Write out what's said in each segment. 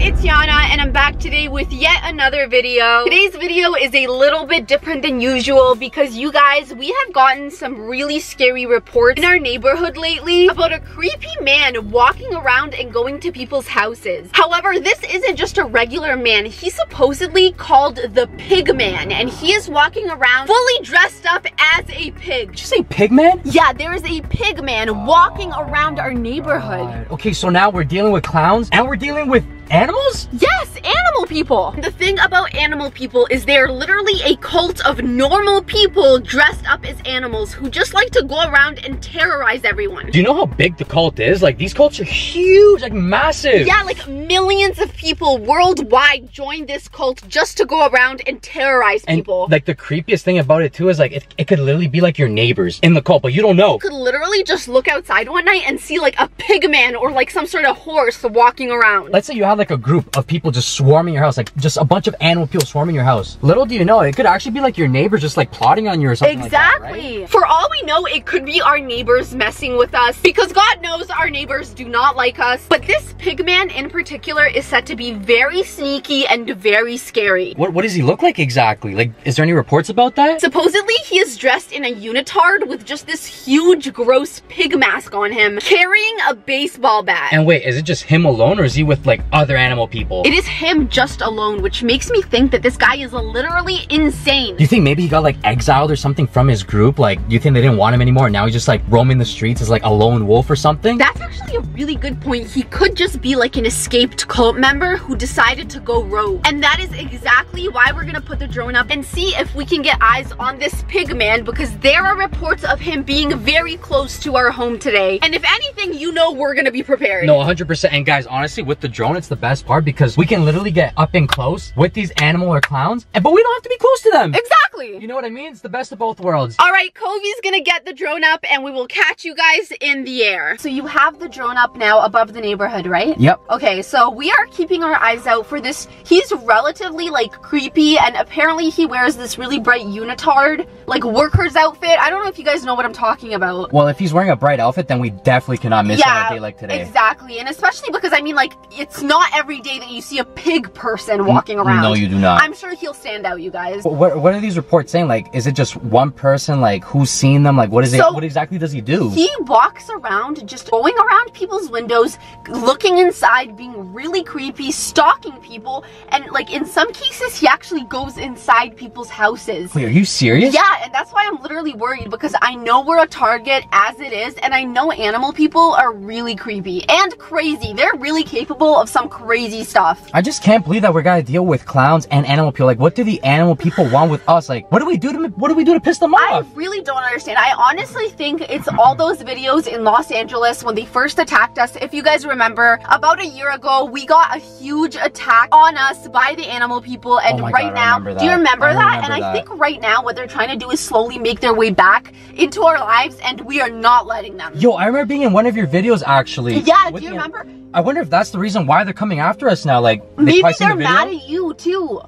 it's Yana and I'm back today with yet another video. Today's video is a little bit different than usual because you guys, we have gotten some really scary reports in our neighborhood lately about a creepy man walking around and going to people's houses. However, this isn't just a regular man. He's supposedly called the Pig Man and he is walking around fully dressed up as a pig. Did you say pig man? Yeah, there is a pig man walking around our neighborhood. Oh, okay, so now we're dealing with clowns and we're dealing with animals? Yes, animal people. The thing about animal people is they're literally a cult of normal people dressed up as animals who just like to go around and terrorize everyone. Do you know how big the cult is? Like these cults are huge, like massive. Yeah, like millions of people worldwide join this cult just to go around and terrorize and, people. Like the creepiest thing about it too is like it, it could literally be like your neighbors in the cult, but you don't know. You could literally just look outside one night and see like a pig man or like some sort of horse walking around. Let's say you have like a group of people just swarming your house, like just a bunch of animal people swarming your house. Little do you know, it could actually be like your neighbors just like plotting on you or something exactly. Like that, right? For all we know, it could be our neighbors messing with us because God knows our neighbors do not like us. But this pigman in particular is said to be very sneaky and very scary. What, what does he look like exactly? Like, is there any reports about that? Supposedly, he is dressed in a unitard with just this huge, gross pig mask on him, carrying a baseball bat. And wait, is it just him alone or is he with like other animal people? It is him just alone, which makes me think that this guy is literally insane. Do you think maybe he got like exiled or something from his group? Like, do you think they didn't want him anymore? And now he's just like roaming the streets as like a lone wolf or something? That's actually a really good point. He could just be like an escaped cult member who decided to go rogue. And that is exactly why we're gonna put the drone up and see if we can get eyes on this pig man because there are reports of him being very close to our home today. And if anything, you know we're gonna be prepared. No, 100%. And guys, honestly, with the drone, it's the best part because we can literally get up and close with these animal or clowns, and but we don't have to be close to them. Exactly. You know what I mean? It's the best of both worlds. All right, Kovi's gonna get the drone up and we will catch you guys in the air. So you have the drone up now above the neighborhood, right? Yep. Okay, so we are keeping our eyes out for this. He's relatively like creepy and apparently he wears this really bright unitard, like worker's outfit. I don't know if you guys know what I'm talking about. Well, if he's wearing a bright outfit, then we definitely cannot miss yeah, on a day like today. Exactly, and especially because I mean like, it's not every day that you see a pig person walking around. No, you do not. I'm sure he'll stand out, you guys. What, what are these reports saying? Like, is it just one person? Like, who's seen them? Like, what is So, it? What exactly does he do? He walks around just going around people's windows, looking inside, being really creepy, stalking people, and like in some cases he actually goes inside people's houses. Wait, are you serious? Yeah, and that's why I'm literally worried because I know we're a target as it is, and I know animal people are really creepy and crazy. They're really capable of some crazy stuff. I just can't believe that we're gonna deal with clowns and animal people. Like, what do the animal people want with us? Like, what do we do to what do we do to piss them off? I really don't understand. I honestly think it's all those videos in Los Angeles when they first attacked us. If you guys remember, about a year ago, we got a huge attack on us by the animal people. And Oh right God, now, do you remember I that? remember and I think right now what they're trying to do is slowly make their way back into our lives and we are not letting them. Yo, I remember being in one of your videos actually. Yeah, do you remember? I wonder if that's the reason why they're coming after us now. Like, they Maybe they're the mad at you too.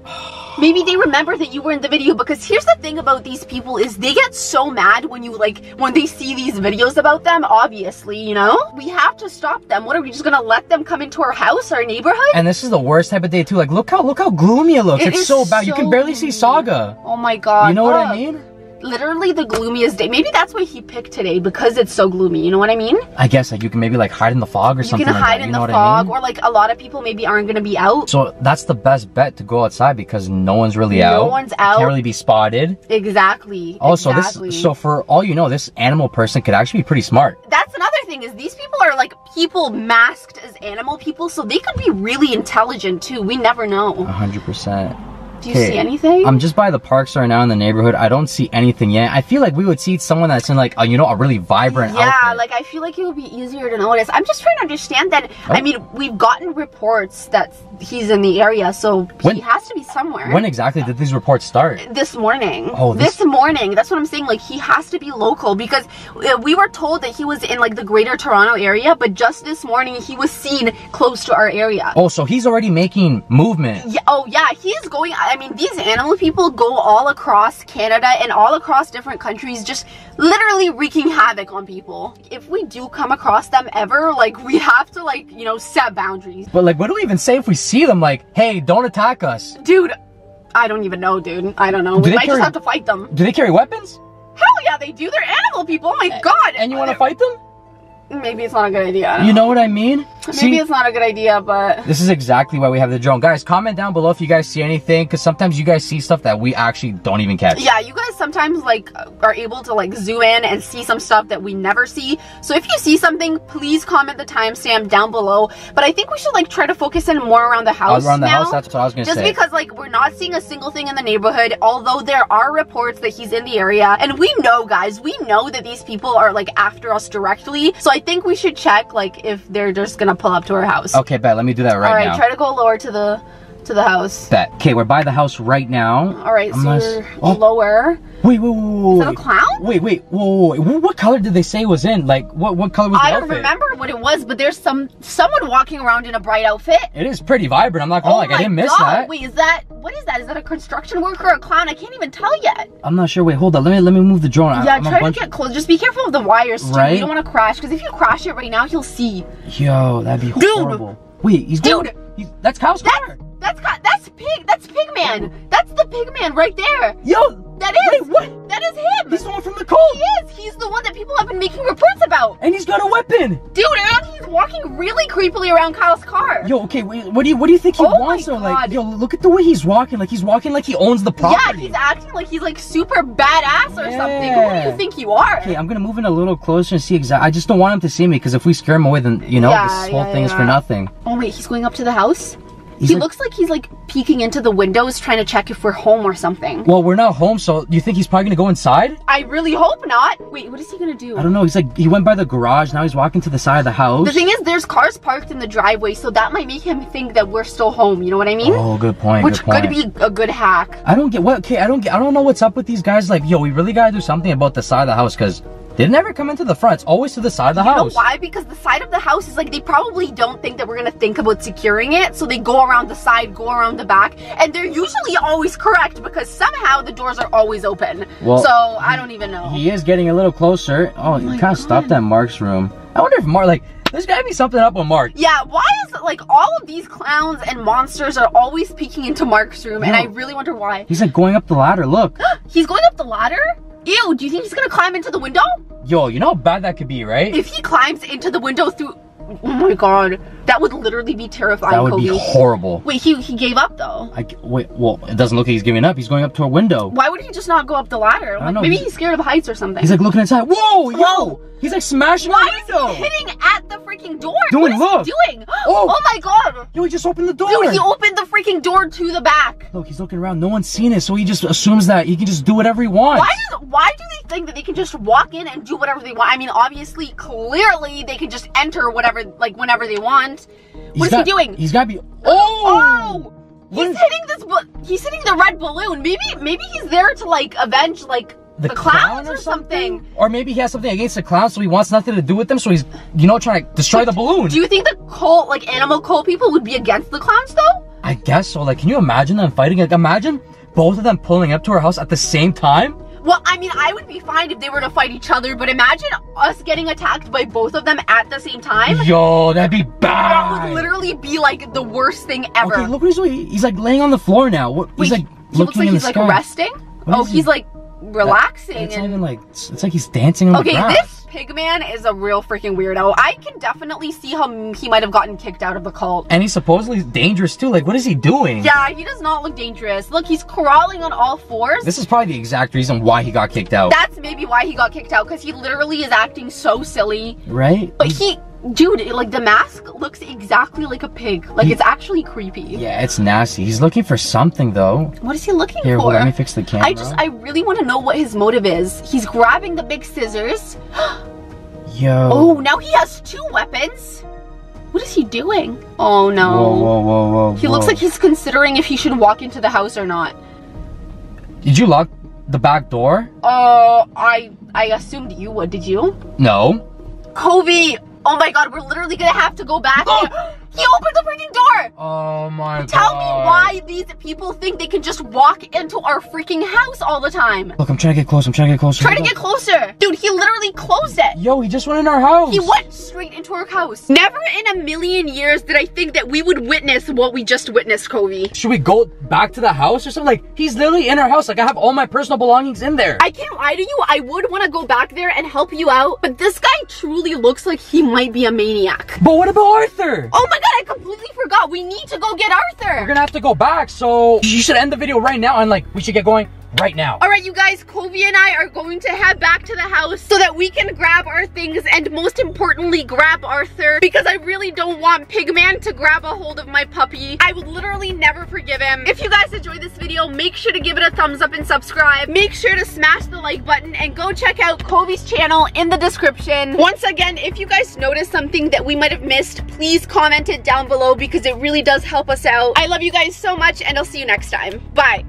Maybe they remember that you were in the video because here's the thing about these people is they get so mad when you like when they see these videos about them, obviously, you know? We have to stop them. What are we just gonna let them come into our house, our neighborhood? And this is the worst type of day too. Like, look how look how gloomy it looks. It it's so bad. You can so barely see. Saga. oh my god. You know what I mean? Literally the gloomiest day. Maybe that's why he picked today because it's so gloomy. You know what I mean? I guess like you can maybe like hide in the fog or You something can like hide that. in you the fog, I mean? or like a lot of people maybe aren't gonna be out. So that's the best bet to go outside because no one's really No out. No one's out. Can't really be spotted. Exactly. Oh, also, exactly. this so for all you know, this animal person could actually be pretty smart. that's another thing is these people are like people masked as animal people so they could be really intelligent too we never know hundred percent. Do you see anything I'm just by the parks right now in the neighborhood. I don't see anything yet. I feel like we would see someone that's in like a, you know a really vibrant yeah outfit. like i feel like it would be easier to notice i'm just trying to understand that i Oh. mean we've gotten reports that he's in the area so When- he has to be somewhere when exactly did these reports start? this morning Oh, this- this morning that's what i'm saying like he has to be local because uh, we were told that he was in like the greater toronto area but just this morning he was seen close to our area Oh, so he's already making movement. Yeah, oh yeah, he's going. I mean, these animal people go all across Canada and all across different countries, just literally wreaking havoc on people. If we do come across them ever, like we have to like you know set boundaries. But like, what do we even say if we see them like, hey, don't attack us? Dude, I don't even know, dude. I don't know. Do we might carry- just have to fight them. Do they carry weapons? Hell yeah, they do. They're animal people. Oh my god. And you want to fight them? Maybe it's not a good idea. You know what I mean? Maybe See, it's not a good idea, but this is exactly why we have the drone. Guys, comment down below if you guys see anything, because sometimes you guys see stuff that we actually don't even catch. yeah, you guys sometimes like are able to like zoom in and see some stuff that we never see. So if you see something, please comment the timestamp down below. But I think we should like try to focus in more around the house. Around the now. house, that's what I was gonna Just say. because like we're not seeing a single thing in the neighborhood, although there are reports that he's in the area. And we know guys, we know that these people are like after us directly. So I think we should check like if they're just gonna pull up to our house. Okay, bet. Let me do that right, All right, now. try to go lower to the to the house. Bet. Okay, we're by the house right now. All right, Unless- so you're Oh. lower. Wait, wait, wait, wait, Is that a clown? Wait, wait, whoa, whoa, wait. What, color did they say was in? Like, what, what color was the outfit? I don't remember what it was, but there's some someone walking around in a bright outfit. It is pretty vibrant. I'm not gonna oh. Like, I didn't miss god! that. Wait, is that what is that? Is that a construction worker or a clown? I can't even tell yet. I'm not sure. Wait, hold on. Let me let me move the drone. Yeah, I'm try to get close. Just be careful of the wires too. Right? You don't want to crash because if you crash it right now, he'll see. Yo, that'd be Dude. horrible. Wait, he's Dude. going- He's, that's Kyle's car. That's got that's pig. That's Pigman. That's the Pigman right there. Yo, That is. Wait, what? That is him. he's the one from the cold, he is. He's the one that people have been making reports about. and he's got a weapon. Dude, and he's walking really creepily around Kyle's car. Yo, okay, wait, what do you what do you think he Oh my wants? Though, like, God. yo, look at the way he's walking. Like he's walking like he owns the property. Yeah, he's acting like he's like super badass or something. Who do you think you are? Okay, I'm gonna move in a little closer and see exactly. I just don't want him to see me because if we scare him away, then you know Yeah, this whole yeah, thing is for nothing. Oh wait, he's going up to the house? He's he like- looks like he's like peeking into the windows trying to check if we're home or something. Well, we're not home, so do you think he's probably gonna go inside? I really hope not. Wait, what is he gonna do? I don't know. He's like he went by the garage. Now he's walking to the side of the house. The thing is, there's cars parked in the driveway, so that might make him think that we're still home. You know what I mean? oh, good point. Which good point. could be a good hack. I don't get what. Okay, I don't get. I don't know what's up with these guys. Like, yo, we really gotta do something about the side of the house because they never come into the front. It's always to the side of the You know house. why? Because the side of the house is like they probably don't think that we're gonna think about securing it, so they go around the side, go around the back, and they're usually always correct because somehow the doors are always open. Well, so I don't even know. He is getting a little closer. Oh, you my kind of stopped at Mark's room. I wonder if Mark, like, there's gotta be something up with Mark. Yeah, why is it like all of these clowns and monsters are always peeking into Mark's room, and I really wonder why. He's like going up the ladder. Look, He's going up the ladder? Ew, do you think he's gonna climb into the window? yo, you know how bad that could be, right? If he climbs into the window through. Oh my god, that would literally be terrifying, that would Kobe. be horrible. Wait, he, he gave up though. I, wait, well, it doesn't look like he's giving up. He's going up to a window. Why would he just not go up the ladder? Like, maybe he's- he's scared of heights or something. He's like looking inside. Whoa, yo! He's like smashing Why the is window. he hitting at the freaking door? Dude, what is look. he doing? Oh. Oh. my god! Yo, he just opened the door. Dude, he opened the freaking door to the back. Look, he's looking around. No one's seen it, so he just assumes that he can just do whatever he wants. Why does why do they think that they can just walk in and do whatever they want? I mean, obviously, clearly they can just enter whatever like whenever they want. What is got- he doing? He's got to be. Oh! Oh! He's hitting this he's hitting the red balloon. Maybe maybe he's there to like avenge like the, clowns or something. Or maybe he has something against the clowns, so he wants nothing to do with them, so he's, you know, trying to destroy the balloon. Do you think the cult like animal cult people would be against the clowns though? I guess so. Like, can you imagine them fighting? Like, imagine both of them pulling up to her house at the same time. Well, I mean, I would be fine if they were to fight each other, but imagine us getting attacked by both of them at the same time. Yo, that'd be bad. That would literally be like the worst thing ever. Okay, look he's. He's like laying on the floor now. What? Wait, He's like he looks like he's like sky. resting. What Oh, is he- he's like relaxing. It's not and... even like it's, like he's dancing on Okay, the grass. this Pigman is a real freaking weirdo. I can definitely see how he might have gotten kicked out of the cult. And he's supposedly dangerous too. Like, what is he doing? Yeah, he does not look dangerous. Look, he's crawling on all fours. This is probably the exact reason why he got kicked out. That's maybe why he got kicked out because he literally is acting so silly. right? But he, dude, like the mask looks exactly like a pig. Like He- it's actually creepy. Yeah, it's nasty. He's looking for something though. What is he looking Here, for? well, let me fix the camera. I just, I really want to know what his motive is. He's grabbing the big scissors. Yo. Oh, now he has two weapons. What is he doing? Oh no. Whoa, whoa, whoa, whoa. He looks like he's considering if he should walk into the house or not. Did you lock the back door? Uh, I I assumed you would. Did you? No. Kobe. Oh my God, we're literally gonna have to go back. Oh! He opened the freaking door. Oh my god. Tell god. me why these people think they can just walk into our freaking house all the time. Look, I'm trying to get close. I'm trying to get closer. Try to get closer. Dude, he literally closed it. Yo, he just went in our house. He went straight into our house. Never in a million years did I think that we would witness what we just witnessed, Kobe. Should we go back to the house or something? Like, he's literally in our house. Like, I have all my personal belongings in there. I can't lie to you, I would want to go back there and help you out, but this guy truly looks like he might be a maniac. but what about Arthur? Oh my god, I completely forgot. We need to go get Arthur. We're gonna have to go back, so you should end the video right now and like, we should get going right now. All right, you guys, Kobe and I are going to head back to the house so that we can grab our things and most importantly, grab Arthur because I really don't want Pigman to grab a hold of my puppy. I would literally never forgive him. If you guys enjoyed this video, make sure to give it a thumbs up and subscribe. Make sure to smash the like button and go check out Kobe's channel in the description. Once again, if you guys noticed something that we might have missed, please comment it down below because it really does help us out. I love you guys so much and I'll see you next time. Bye.